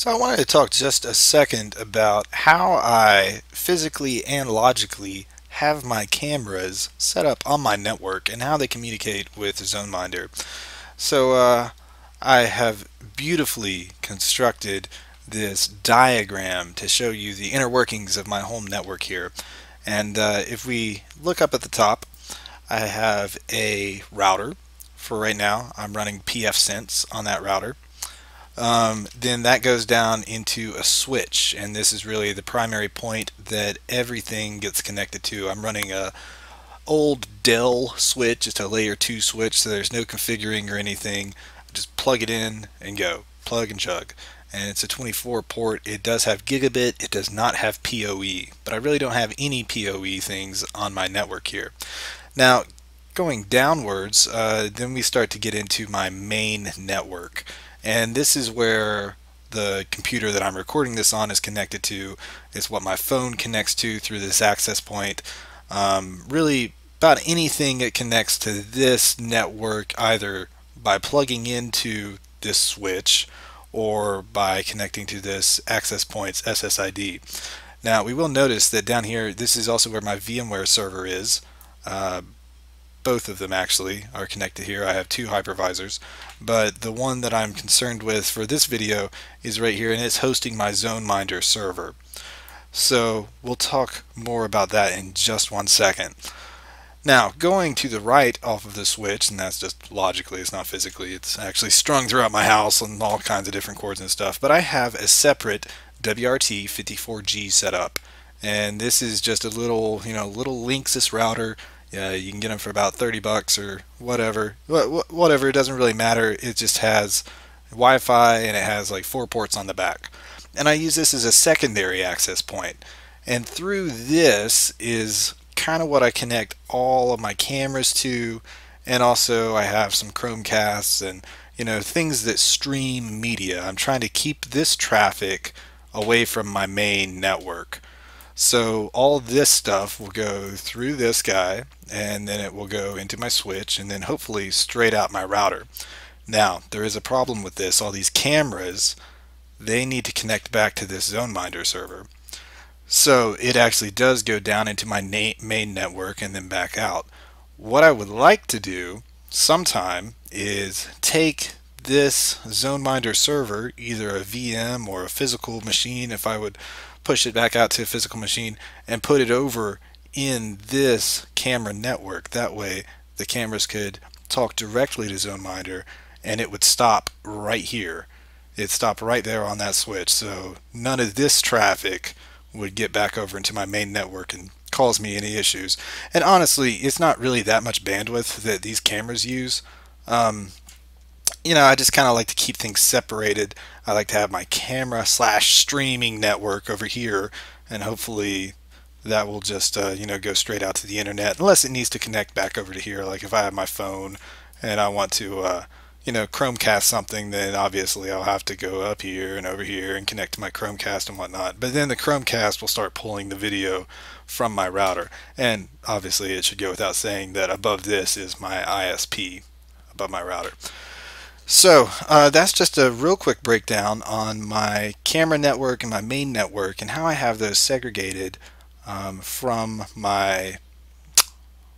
So I wanted to talk just a second about how I physically and logically have my cameras set up on my network and how they communicate with ZoneMinder. So uh, I have beautifully constructed this diagram to show you the inner workings of my home network here. And uh, if we look up at the top, I have a router. For right now, I'm running pfSense on that router um, then that goes down into a switch and this is really the primary point that everything gets connected to. I'm running a old Dell switch, it's a layer 2 switch so there's no configuring or anything. Just plug it in and go. Plug and chug. And it's a 24 port. It does have gigabit. It does not have PoE. But I really don't have any PoE things on my network here. Now, going downwards, uh, then we start to get into my main network. And this is where the computer that I'm recording this on is connected to. It's what my phone connects to through this access point. Um, really, about anything that connects to this network, either by plugging into this switch or by connecting to this access point's SSID. Now, we will notice that down here, this is also where my VMware server is. Uh, both of them actually are connected here. I have two hypervisors, but the one that I'm concerned with for this video is right here and it's hosting my ZoneMinder server. So we'll talk more about that in just one second. Now, going to the right off of the switch, and that's just logically, it's not physically, it's actually strung throughout my house on all kinds of different cords and stuff, but I have a separate WRT54G set up. And this is just a little, you know, little Linksys router yeah, you can get them for about 30 bucks or whatever. Whatever, it doesn't really matter. It just has Wi-Fi and it has like four ports on the back. And I use this as a secondary access point. And through this is kind of what I connect all of my cameras to. And also I have some Chromecasts and you know things that stream media. I'm trying to keep this traffic away from my main network. So all this stuff will go through this guy and then it will go into my switch and then hopefully straight out my router. Now there is a problem with this. All these cameras they need to connect back to this ZoneMinder server. So it actually does go down into my main network and then back out. What I would like to do sometime is take this ZoneMinder server, either a VM or a physical machine if I would push it back out to a physical machine and put it over in this camera network. That way the cameras could talk directly to ZoneMinder and it would stop right here. It stopped right there on that switch. So none of this traffic would get back over into my main network and cause me any issues. And honestly, it's not really that much bandwidth that these cameras use. Um, you know, I just kind of like to keep things separated. I like to have my camera slash streaming network over here, and hopefully that will just, uh, you know, go straight out to the internet, unless it needs to connect back over to here. Like if I have my phone and I want to, uh, you know, Chromecast something, then obviously I'll have to go up here and over here and connect to my Chromecast and whatnot. But then the Chromecast will start pulling the video from my router. And obviously it should go without saying that above this is my ISP above my router. So uh, that's just a real quick breakdown on my camera network and my main network and how I have those segregated um, from my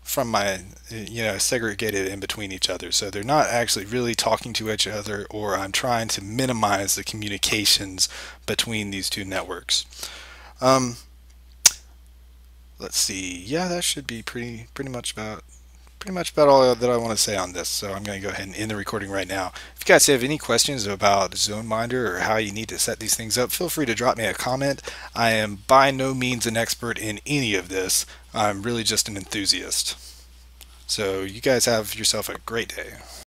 from my you know segregated in between each other. So they're not actually really talking to each other or I'm trying to minimize the communications between these two networks. Um, let's see. Yeah that should be pretty pretty much about pretty much about all that I want to say on this. So I'm going to go ahead and end the recording right now. If you guys have any questions about ZoneMinder or how you need to set these things up, feel free to drop me a comment. I am by no means an expert in any of this. I'm really just an enthusiast. So you guys have yourself a great day.